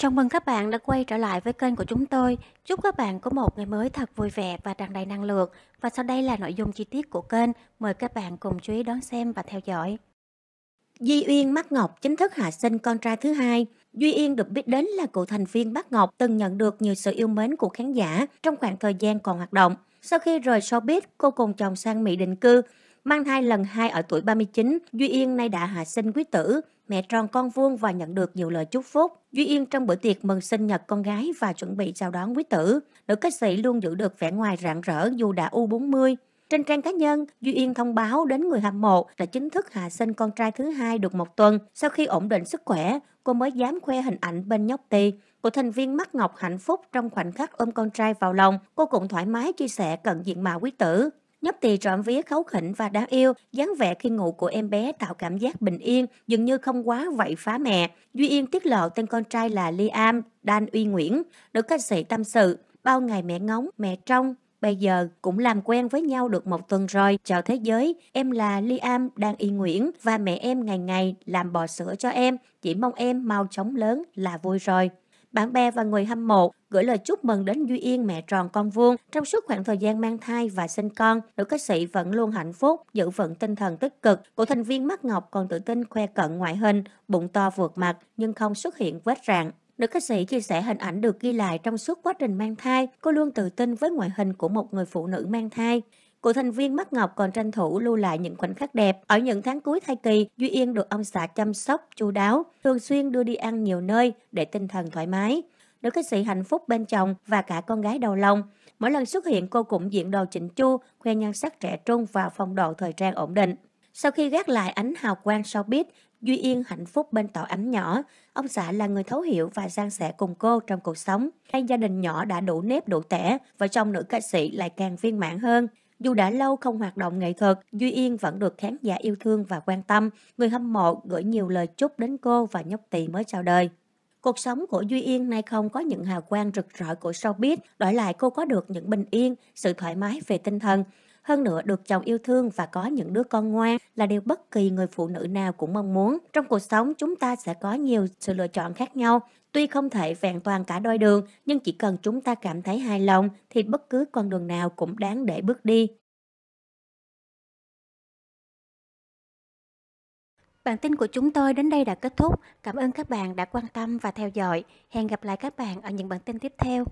Chào mừng các bạn đã quay trở lại với kênh của chúng tôi. Chúc các bạn có một ngày mới thật vui vẻ và tràn đầy năng lượng. Và sau đây là nội dung chi tiết của kênh. Mời các bạn cùng chú ý đón xem và theo dõi. Duy Uyên Mắt Ngọc chính thức hạ sinh con trai thứ hai. Duy Yên được biết đến là cựu thành viên Mắt Ngọc từng nhận được nhiều sự yêu mến của khán giả trong khoảng thời gian còn hoạt động. Sau khi rời showbiz, cô cùng chồng sang Mỹ định cư. Mang thai lần hai ở tuổi 39, Duy Yên nay đã hạ sinh quý tử, mẹ tròn con vuông và nhận được nhiều lời chúc phúc. Duy Yên trong bữa tiệc mừng sinh nhật con gái và chuẩn bị chào đón quý tử. Nữ ca sĩ luôn giữ được vẻ ngoài rạng rỡ dù đã U40. Trên trang cá nhân, Duy Yên thông báo đến người hâm mộ đã chính thức hạ sinh con trai thứ hai được một tuần. Sau khi ổn định sức khỏe, cô mới dám khoe hình ảnh bên nhóc tì. Của thành viên mắt ngọc hạnh phúc trong khoảnh khắc ôm con trai vào lòng, cô cũng thoải mái chia sẻ cận diện mạo quý tử. Nhóc tỳ trọn vía khấu khỉnh và đáng yêu, dáng vẻ khi ngủ của em bé tạo cảm giác bình yên, dường như không quá vậy phá mẹ. Duy Yên tiết lộ tên con trai là Liam Dan Uy Nguyễn, nữ ca sĩ tâm sự. Bao ngày mẹ ngóng, mẹ trong, Bây giờ cũng làm quen với nhau được một tuần rồi. Chào thế giới, em là Liam đang y Nguyễn và mẹ em ngày ngày làm bò sữa cho em. Chỉ mong em mau chóng lớn là vui rồi. Bạn bè và người hâm mộ gửi lời chúc mừng đến Duy Yên mẹ tròn con vuông trong suốt khoảng thời gian mang thai và sinh con. Nữ ca sĩ vẫn luôn hạnh phúc, giữ vững tinh thần tích cực. Cổ thành viên Mắt Ngọc còn tự tin khoe cận ngoại hình, bụng to vượt mặt nhưng không xuất hiện vết rạn. Nữ ca sĩ chia sẻ hình ảnh được ghi lại trong suốt quá trình mang thai. Cô luôn tự tin với ngoại hình của một người phụ nữ mang thai. Cụ thành viên Mắt Ngọc còn tranh thủ lưu lại những khoảnh khắc đẹp. Ở những tháng cuối thai kỳ, Duy Yên được ông xã chăm sóc, chu đáo, thường xuyên đưa đi ăn nhiều nơi để tinh thần thoải mái. Nữ ca sĩ hạnh phúc bên chồng và cả con gái đầu lòng. Mỗi lần xuất hiện cô cũng diện đồ chỉnh chu, khoe nhan sắc trẻ trung và phong độ thời trang ổn định. Sau khi gác lại ánh hào quang showbiz, Duy Yên hạnh phúc bên tổ ấm nhỏ. Ông xã là người thấu hiểu và san sẻ cùng cô trong cuộc sống. Hai gia đình nhỏ đã đủ nếp đủ tẻ, và chồng nữ ca sĩ lại càng viên mãn hơn. Dù đã lâu không hoạt động nghệ thuật, Duy Yên vẫn được khán giả yêu thương và quan tâm. Người hâm mộ gửi nhiều lời chúc đến cô và nhóc tỳ mới chào đời. Cuộc sống của Duy Yên nay không có những hào quang rực rỡ của showbiz, đổi lại cô có được những bình yên, sự thoải mái về tinh thần. Hơn nữa được chồng yêu thương và có những đứa con ngoan là điều bất kỳ người phụ nữ nào cũng mong muốn. Trong cuộc sống chúng ta sẽ có nhiều sự lựa chọn khác nhau. Tuy không thể vẹn toàn cả đôi đường, nhưng chỉ cần chúng ta cảm thấy hài lòng thì bất cứ con đường nào cũng đáng để bước đi. Bản tin của chúng tôi đến đây đã kết thúc. Cảm ơn các bạn đã quan tâm và theo dõi. Hẹn gặp lại các bạn ở những bản tin tiếp theo.